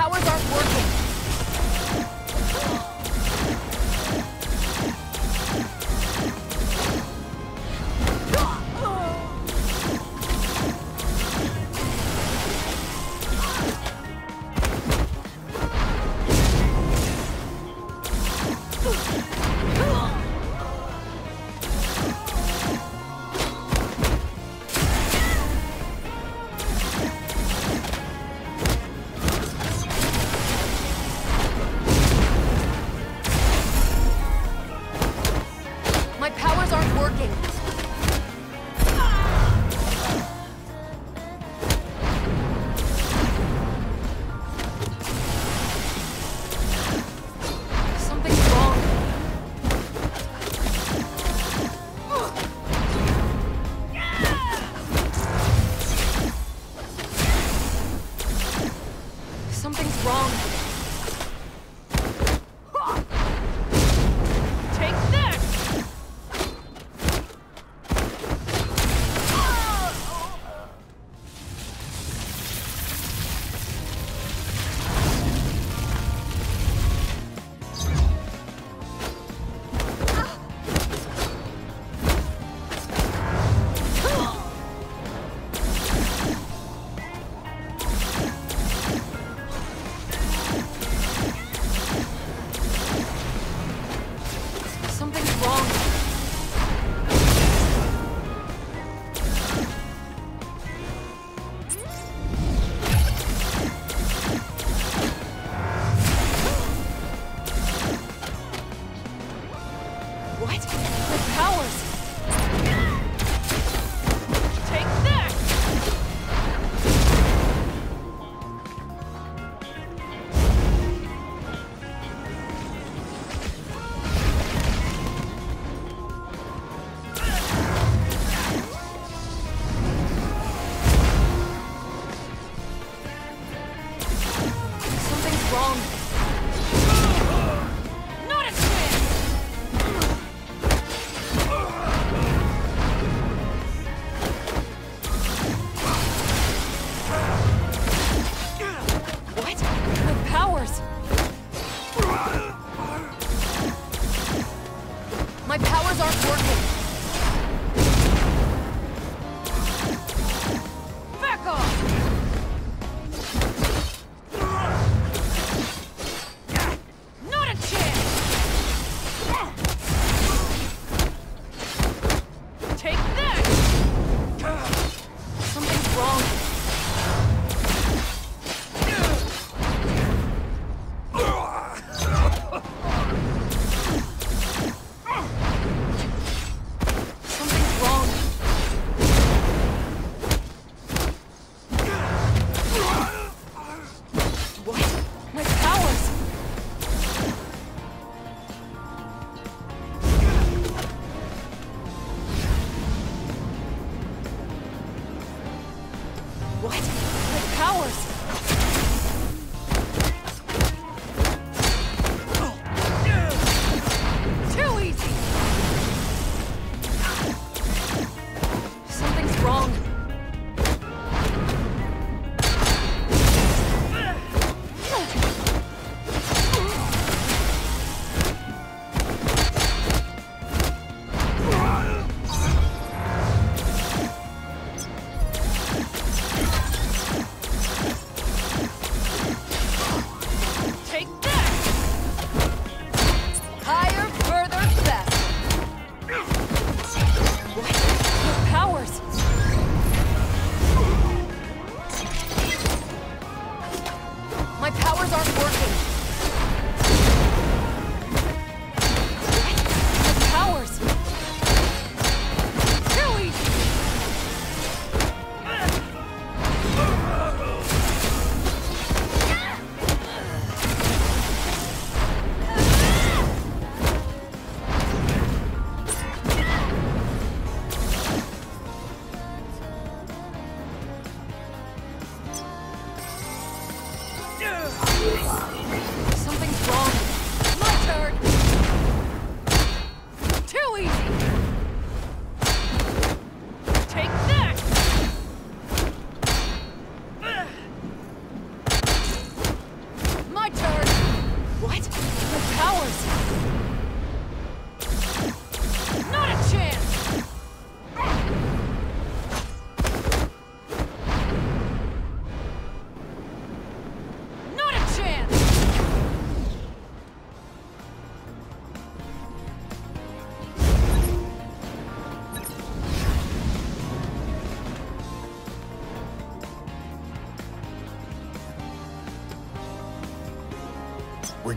powers aren't working.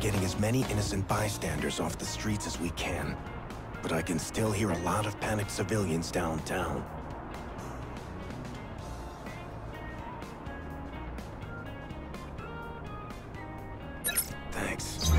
Getting as many innocent bystanders off the streets as we can. But I can still hear a lot of panicked civilians downtown. Thanks.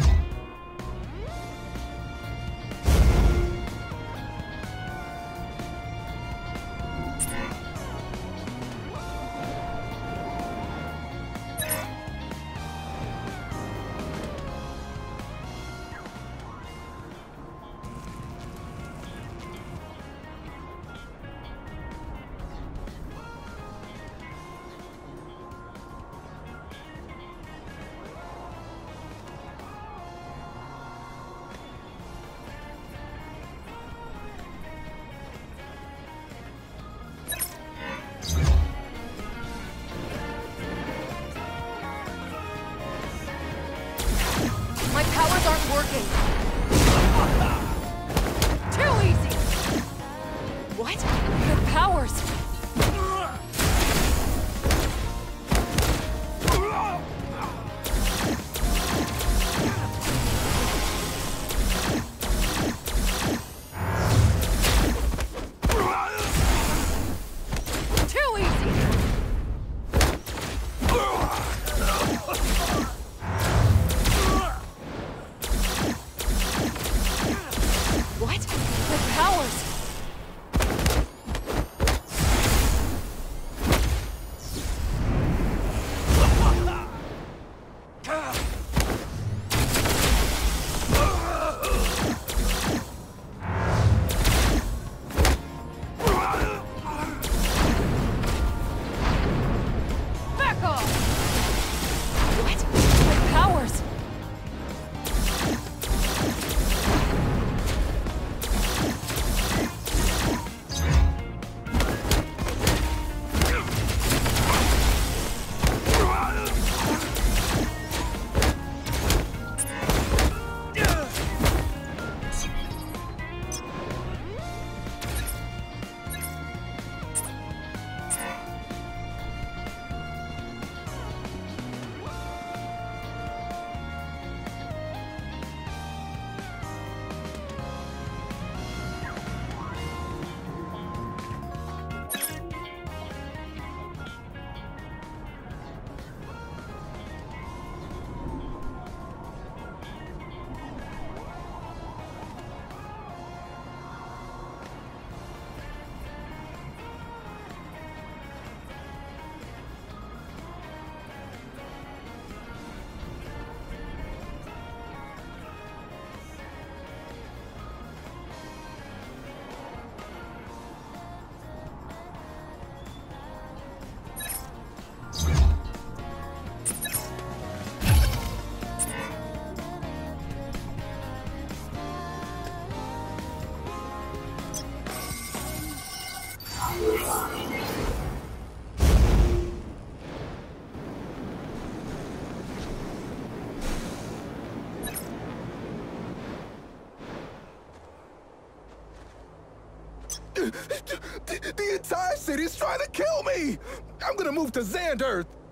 City's trying to kill me! I'm gonna move to Xandar! Thanks.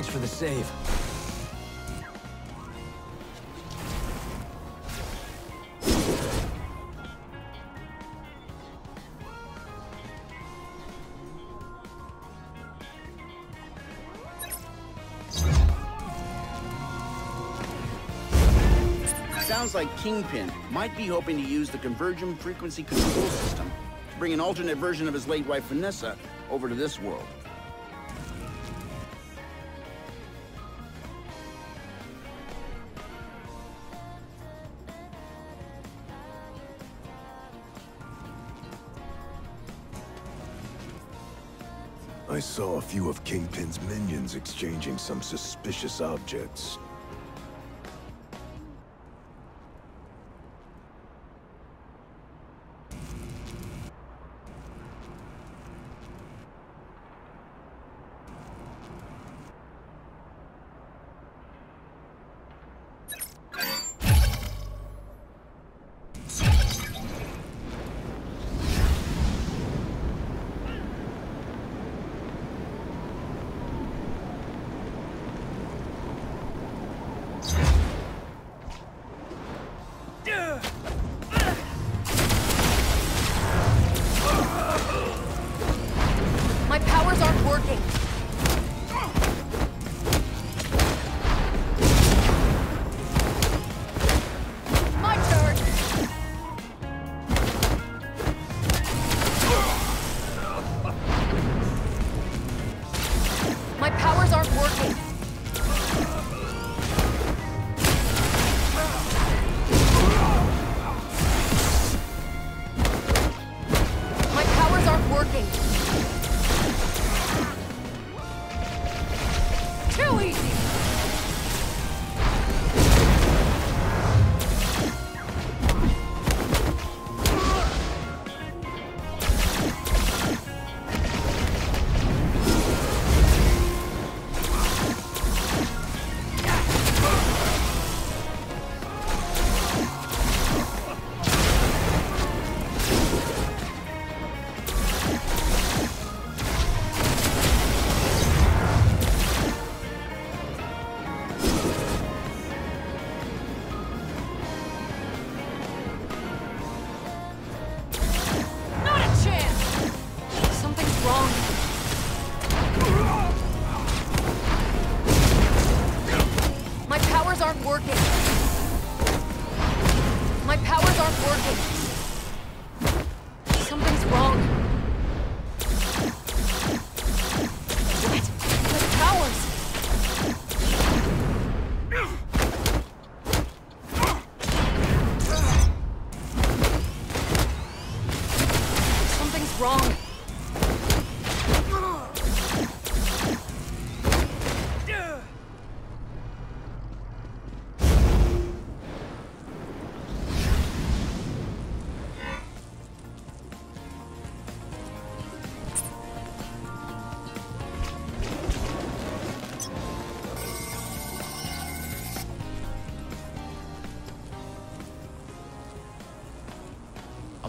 Thanks for the save. Sounds like Kingpin might be hoping to use the Convergence frequency control system to bring an alternate version of his late wife Vanessa over to this world. Saw a few of Kingpin's minions exchanging some suspicious objects.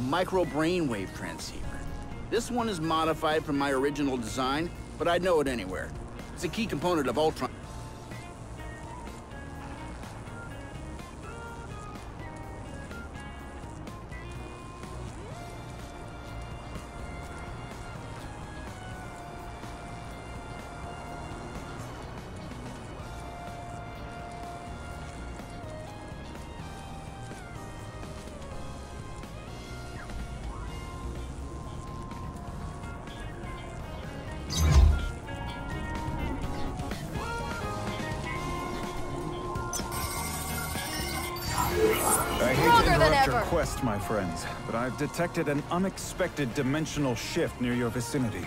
Micro brainwave transceiver. This one is modified from my original design, but I'd know it anywhere. It's a key component of Ultron. Quest, my friends, but I've detected an unexpected dimensional shift near your vicinity.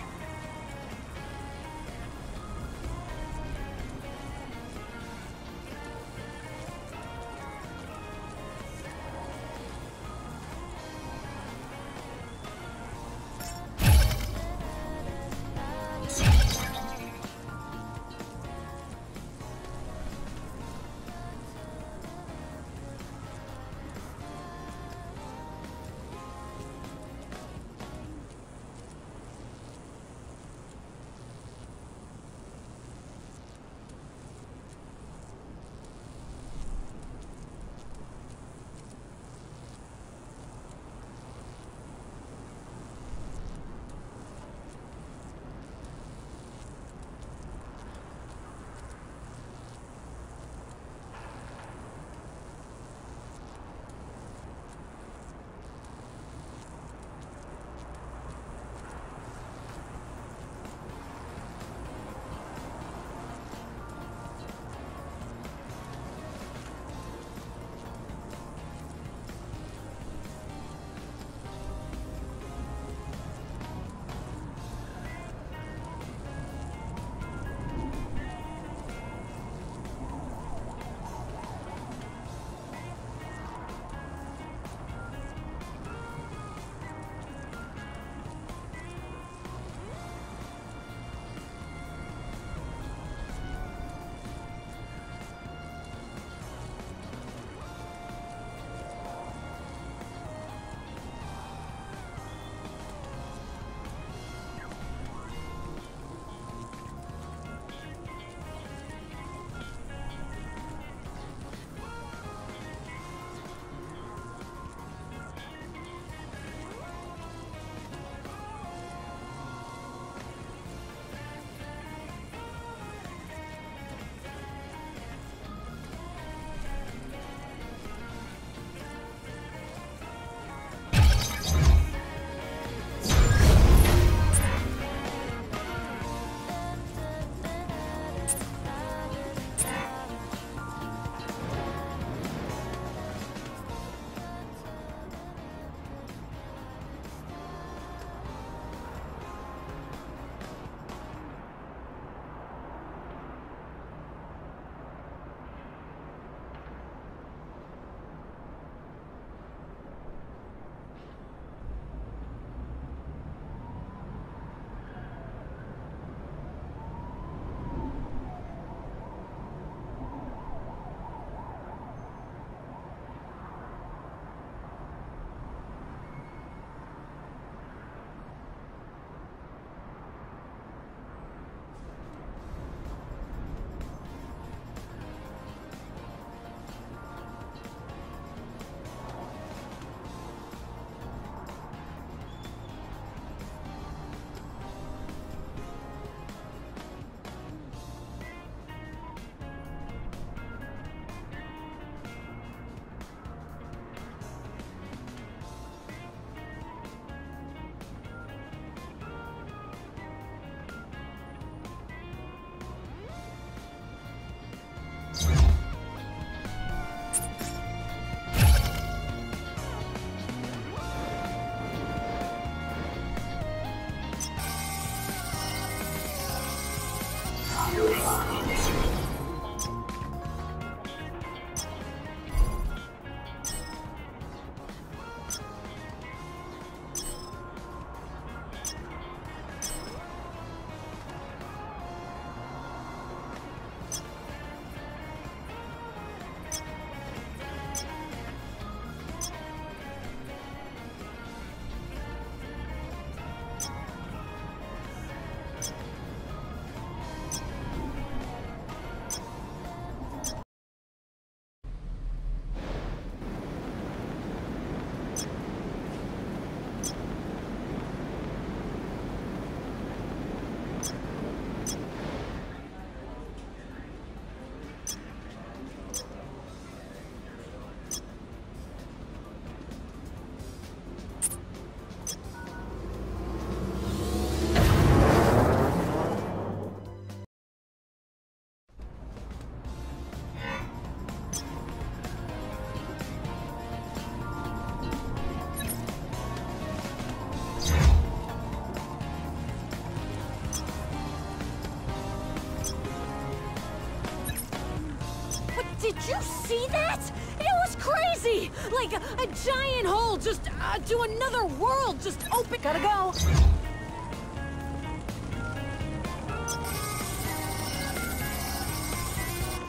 Like a, a giant hole just uh, to another world just open. Gotta go.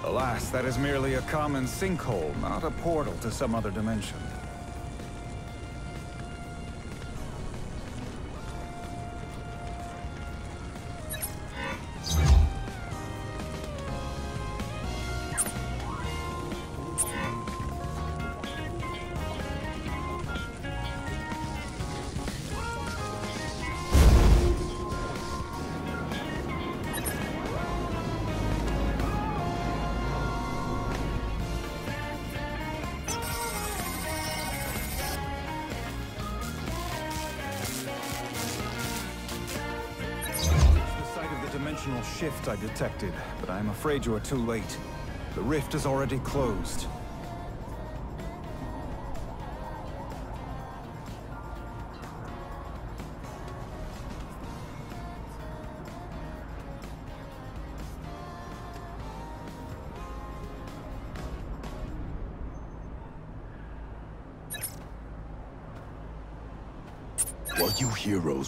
Alas, that is merely a common sinkhole, not a portal to some other dimension. Shift I detected, but I'm afraid you are too late. The rift is already closed.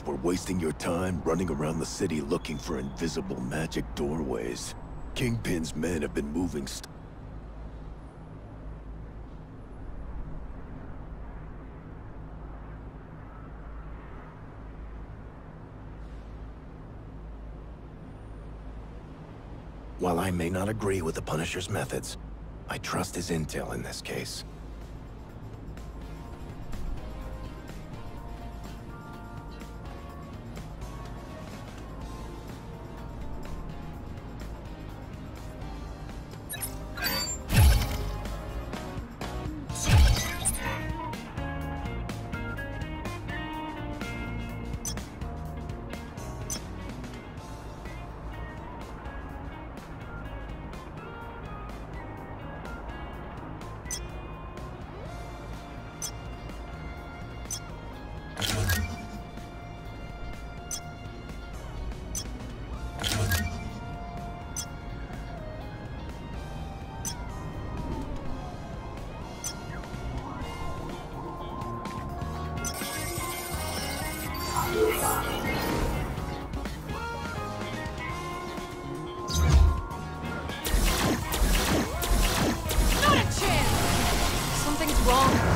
Were wasting your time running around the city looking for invisible magic doorways, Kingpin's men have been moving While I may not agree with the Punisher's methods, I trust his intel in this case. wrong.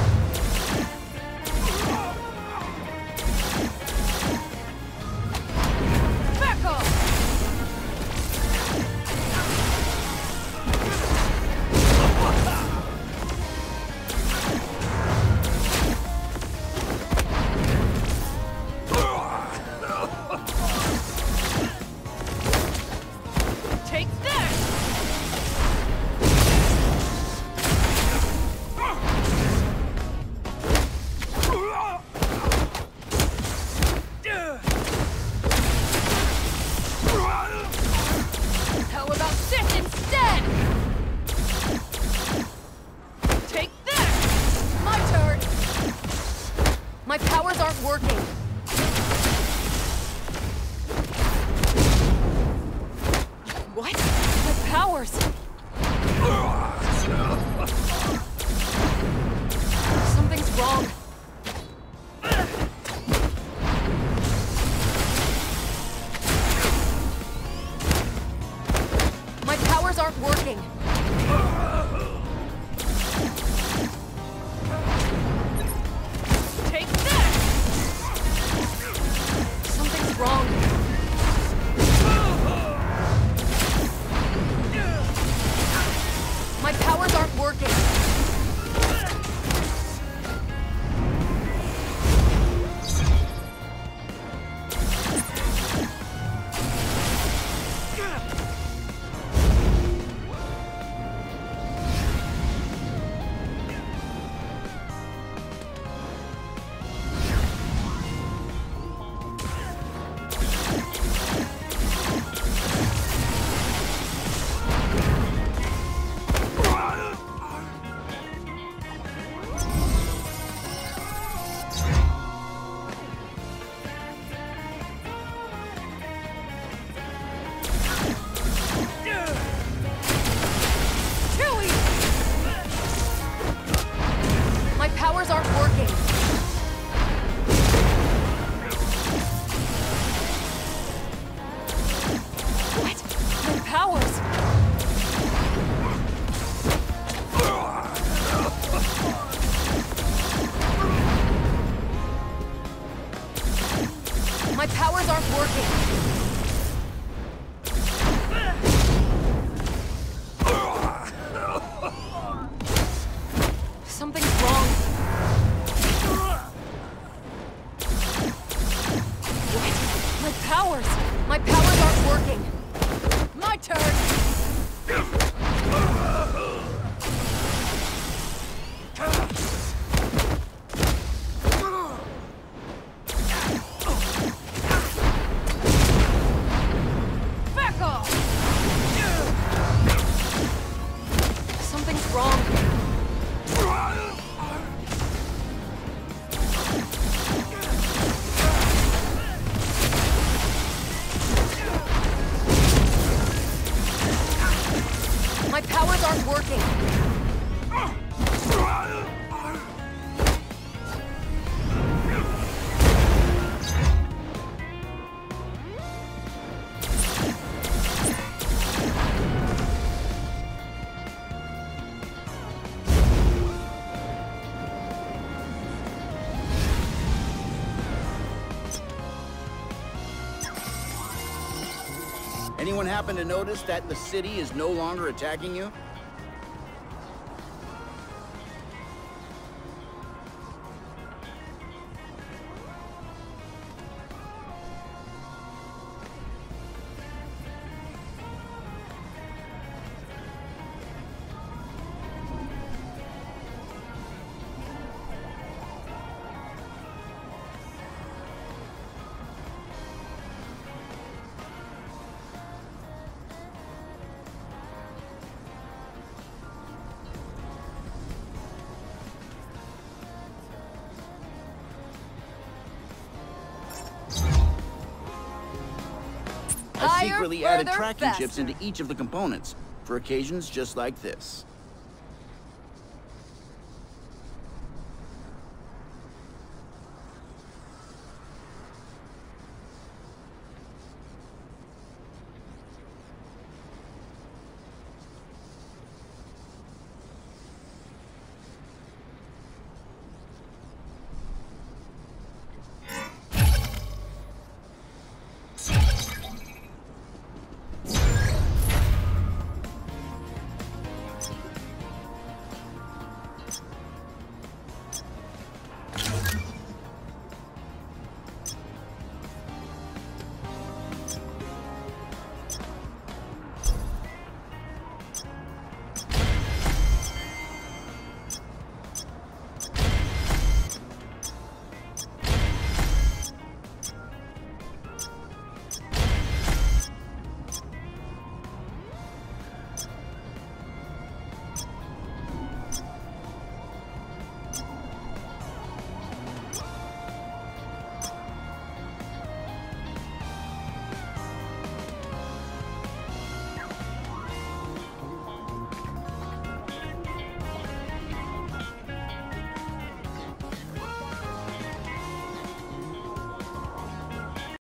Anyone happen to notice that the city is no longer attacking you? Secretly added tracking chips into each of the components for occasions just like this.